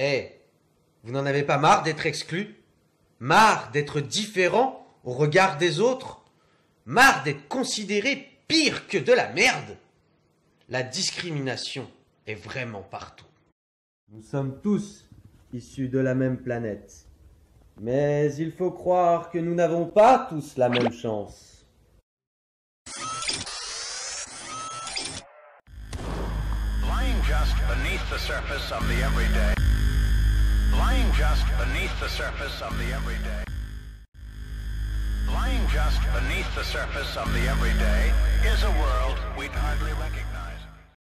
Eh, vous n'en avez pas marre d'être exclu Marre d'être différent au regard des autres? Marre d'être considéré pire que de la merde? La discrimination est vraiment partout. Nous sommes tous issus de la même planète. Mais il faut croire que nous n'avons pas tous la même chance. Lying just beneath the surface of the everyday. Just beneath the surface of the everyday. Lying just beneath the surface of the everyday is a world we'd hardly recognize.